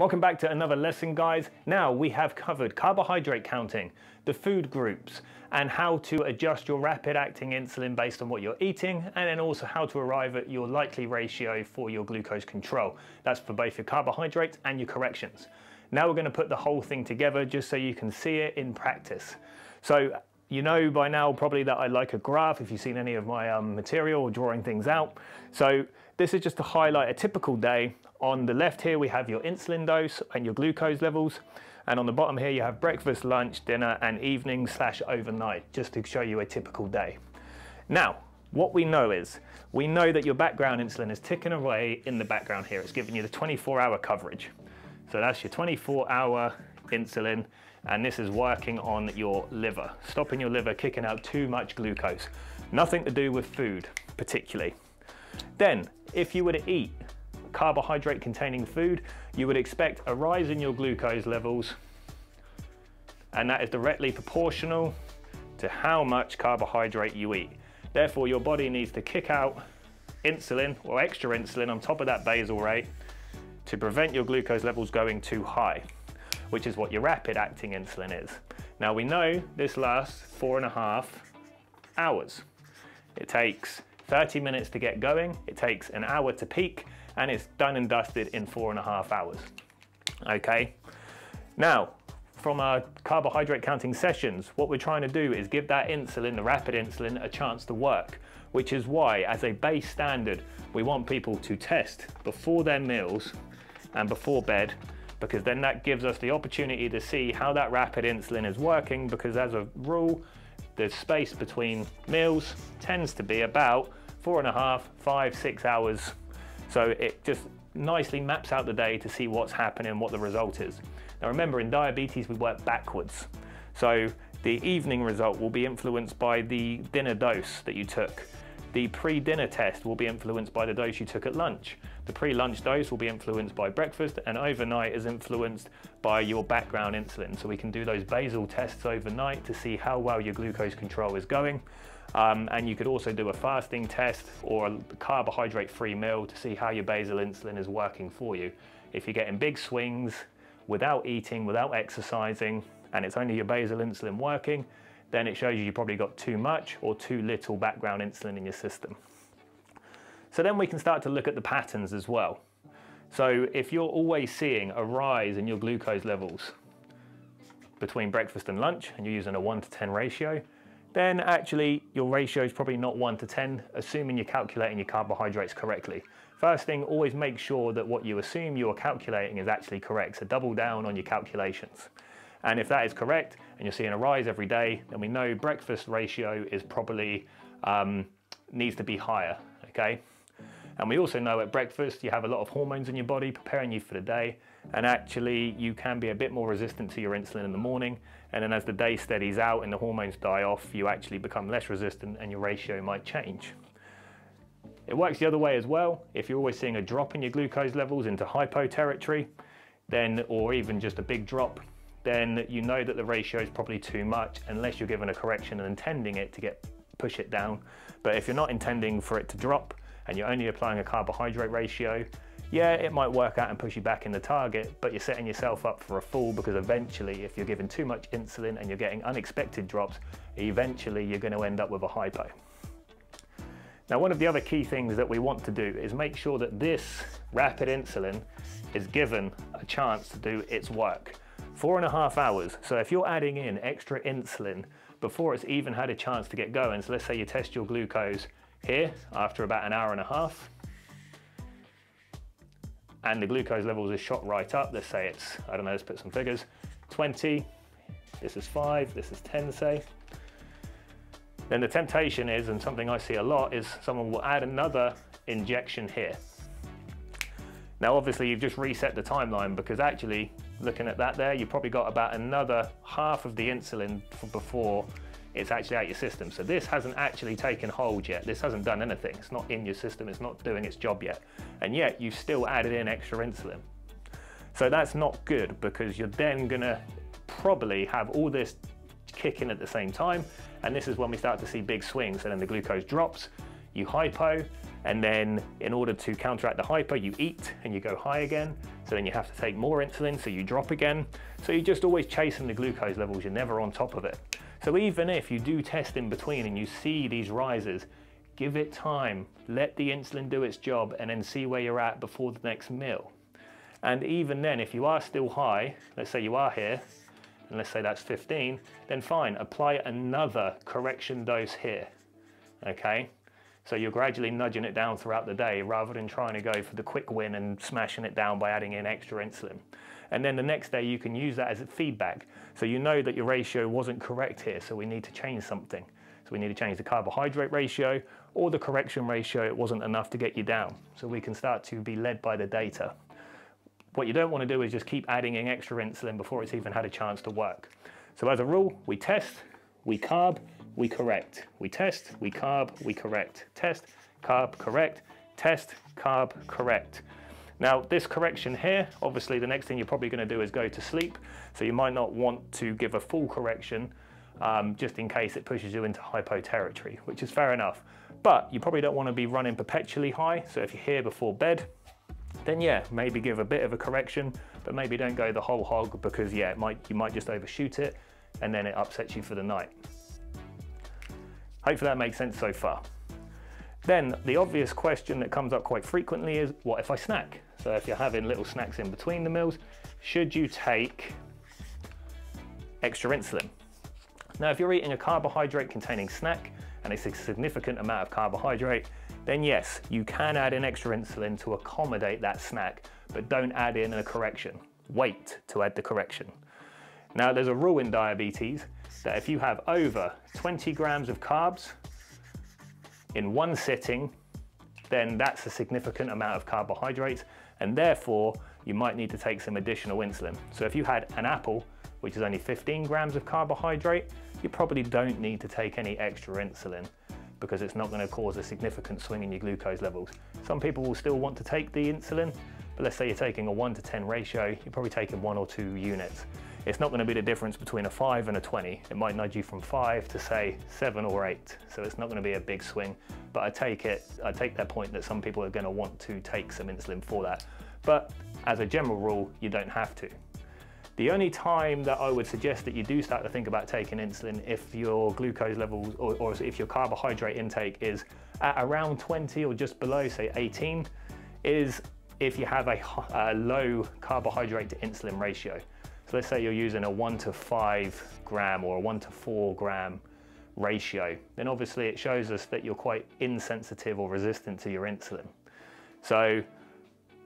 Welcome back to another lesson guys. Now we have covered carbohydrate counting, the food groups, and how to adjust your rapid acting insulin based on what you're eating, and then also how to arrive at your likely ratio for your glucose control. That's for both your carbohydrates and your corrections. Now we're gonna put the whole thing together just so you can see it in practice. So you know by now probably that I like a graph if you've seen any of my um, material or drawing things out. So this is just to highlight a typical day. On the left here we have your insulin dose and your glucose levels. And on the bottom here you have breakfast, lunch, dinner and evening slash overnight just to show you a typical day. Now, what we know is, we know that your background insulin is ticking away in the background here. It's giving you the 24 hour coverage. So that's your 24 hour insulin and this is working on your liver, stopping your liver kicking out too much glucose. Nothing to do with food, particularly. Then, if you were to eat carbohydrate containing food, you would expect a rise in your glucose levels, and that is directly proportional to how much carbohydrate you eat. Therefore, your body needs to kick out insulin or extra insulin on top of that basal rate to prevent your glucose levels going too high which is what your rapid acting insulin is. Now we know this lasts four and a half hours. It takes 30 minutes to get going, it takes an hour to peak, and it's done and dusted in four and a half hours. Okay, now from our carbohydrate counting sessions, what we're trying to do is give that insulin, the rapid insulin, a chance to work, which is why, as a base standard, we want people to test before their meals and before bed because then that gives us the opportunity to see how that rapid insulin is working because as a rule, the space between meals tends to be about four and a half, five, six hours. So it just nicely maps out the day to see what's happening, and what the result is. Now remember, in diabetes, we work backwards. So the evening result will be influenced by the dinner dose that you took. The pre-dinner test will be influenced by the dose you took at lunch. The pre-lunch dose will be influenced by breakfast and overnight is influenced by your background insulin. So we can do those basal tests overnight to see how well your glucose control is going. Um, and you could also do a fasting test or a carbohydrate-free meal to see how your basal insulin is working for you. If you're getting big swings without eating, without exercising, and it's only your basal insulin working, then it shows you you probably got too much or too little background insulin in your system. So then we can start to look at the patterns as well. So if you're always seeing a rise in your glucose levels between breakfast and lunch and you're using a 1 to 10 ratio, then actually your ratio is probably not 1 to 10, assuming you're calculating your carbohydrates correctly. First thing, always make sure that what you assume you are calculating is actually correct. So double down on your calculations. And if that is correct and you're seeing a rise every day, then we know breakfast ratio is probably um, needs to be higher, okay? And we also know at breakfast you have a lot of hormones in your body preparing you for the day and actually you can be a bit more resistant to your insulin in the morning and then as the day steadies out and the hormones die off you actually become less resistant and your ratio might change. It works the other way as well. If you're always seeing a drop in your glucose levels into hypo territory, then or even just a big drop, then you know that the ratio is probably too much unless you're given a correction and intending it to get push it down. But if you're not intending for it to drop and you're only applying a carbohydrate ratio, yeah, it might work out and push you back in the target, but you're setting yourself up for a fall because eventually if you're giving too much insulin and you're getting unexpected drops, eventually you're going to end up with a hypo. Now, one of the other key things that we want to do is make sure that this rapid insulin is given a chance to do its work. Four and a half hours. So if you're adding in extra insulin before it's even had a chance to get going, so let's say you test your glucose here after about an hour and a half, and the glucose levels is shot right up. Let's say it's, I don't know, let's put some figures, 20, this is five, this is 10 say. Then the temptation is, and something I see a lot, is someone will add another injection here. Now obviously you've just reset the timeline because actually looking at that there, you've probably got about another half of the insulin before it's actually out your system. So this hasn't actually taken hold yet. This hasn't done anything. It's not in your system. It's not doing its job yet. And yet you've still added in extra insulin. So that's not good because you're then gonna probably have all this kicking at the same time. And this is when we start to see big swings. And then the glucose drops, you hypo, And then in order to counteract the hyper, you eat and you go high again. So then you have to take more insulin, so you drop again. So you're just always chasing the glucose levels, you're never on top of it. So even if you do test in between and you see these rises, give it time, let the insulin do its job and then see where you're at before the next meal. And even then, if you are still high, let's say you are here, and let's say that's 15, then fine, apply another correction dose here, okay? So you're gradually nudging it down throughout the day rather than trying to go for the quick win and smashing it down by adding in extra insulin. And then the next day you can use that as a feedback. So you know that your ratio wasn't correct here, so we need to change something. So we need to change the carbohydrate ratio or the correction ratio, it wasn't enough to get you down. So we can start to be led by the data. What you don't want to do is just keep adding in extra insulin before it's even had a chance to work. So as a rule, we test, we carb, we correct. We test, we carb, we correct. Test, carb, correct. Test, carb, correct. Now this correction here, obviously the next thing you're probably going to do is go to sleep. So you might not want to give a full correction um, just in case it pushes you into hypo territory, which is fair enough. But you probably don't want to be running perpetually high. So if you're here before bed, then yeah, maybe give a bit of a correction, but maybe don't go the whole hog because yeah, might, you might just overshoot it and then it upsets you for the night. Hopefully that makes sense so far. Then the obvious question that comes up quite frequently is, what if I snack? So if you're having little snacks in between the meals, should you take extra insulin? Now, if you're eating a carbohydrate containing snack and it's a significant amount of carbohydrate, then yes, you can add in extra insulin to accommodate that snack, but don't add in a correction. Wait to add the correction. Now, there's a rule in diabetes that if you have over 20 grams of carbs in one sitting, then that's a significant amount of carbohydrates and therefore you might need to take some additional insulin. So if you had an apple, which is only 15 grams of carbohydrate, you probably don't need to take any extra insulin because it's not going to cause a significant swing in your glucose levels. Some people will still want to take the insulin, but let's say you're taking a 1 to 10 ratio, you're probably taking one or two units it's not going to be the difference between a 5 and a 20. It might nudge you from 5 to say 7 or 8. So it's not going to be a big swing. But I take it, I take that point that some people are going to want to take some insulin for that. But as a general rule, you don't have to. The only time that I would suggest that you do start to think about taking insulin if your glucose levels or, or if your carbohydrate intake is at around 20 or just below, say 18, is if you have a, a low carbohydrate to insulin ratio. So let's say you're using a one to five gram or a one to four gram ratio, then obviously it shows us that you're quite insensitive or resistant to your insulin. So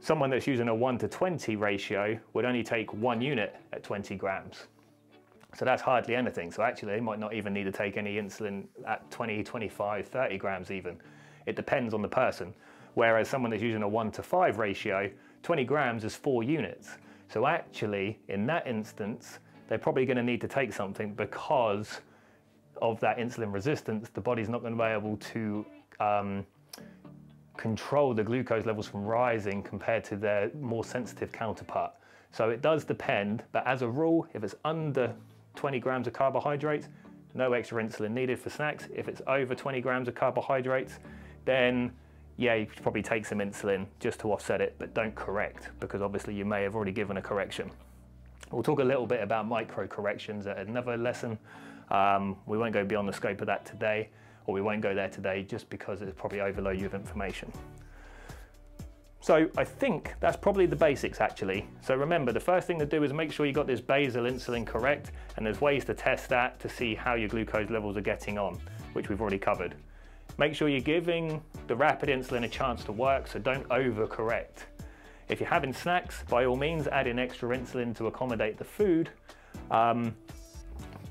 someone that's using a 1 to 20 ratio would only take one unit at 20 grams. So that's hardly anything. So actually they might not even need to take any insulin at 20, 25, 30 grams even. It depends on the person. Whereas someone that's using a 1 to 5 ratio, 20 grams is 4 units. So actually, in that instance, they're probably going to need to take something because of that insulin resistance. The body's not going to be able to um, control the glucose levels from rising compared to their more sensitive counterpart. So it does depend, but as a rule, if it's under 20 grams of carbohydrates, no extra insulin needed for snacks. If it's over 20 grams of carbohydrates, then yeah, you should probably take some insulin just to offset it, but don't correct because obviously you may have already given a correction. We'll talk a little bit about micro corrections at another lesson. Um, we won't go beyond the scope of that today, or we won't go there today just because it's probably overload you of information. So I think that's probably the basics actually. So remember, the first thing to do is make sure you got this basal insulin correct, and there's ways to test that to see how your glucose levels are getting on, which we've already covered. Make sure you're giving the rapid insulin a chance to work, so don't overcorrect. If you're having snacks, by all means, add in extra insulin to accommodate the food. Um,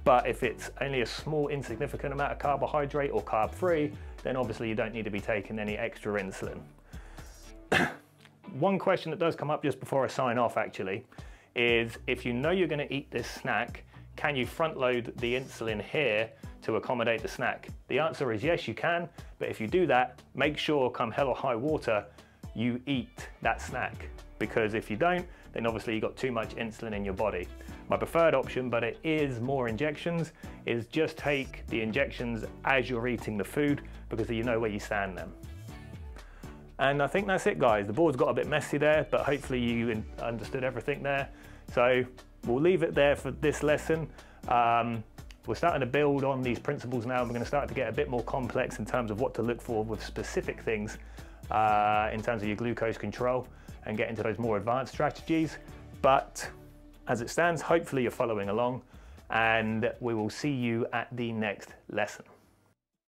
but if it's only a small, insignificant amount of carbohydrate or carb free, then obviously you don't need to be taking any extra insulin. One question that does come up just before I sign off actually is if you know you're going to eat this snack, can you front load the insulin here to accommodate the snack? The answer is yes, you can, but if you do that, make sure come hell or high water, you eat that snack. Because if you don't, then obviously you've got too much insulin in your body. My preferred option, but it is more injections, is just take the injections as you're eating the food because you know where you stand then. And I think that's it guys. The board's got a bit messy there, but hopefully you understood everything there. So we'll leave it there for this lesson. Um, we're starting to build on these principles now. We're going to start to get a bit more complex in terms of what to look for with specific things uh, in terms of your glucose control and get into those more advanced strategies. But as it stands, hopefully you're following along and we will see you at the next lesson.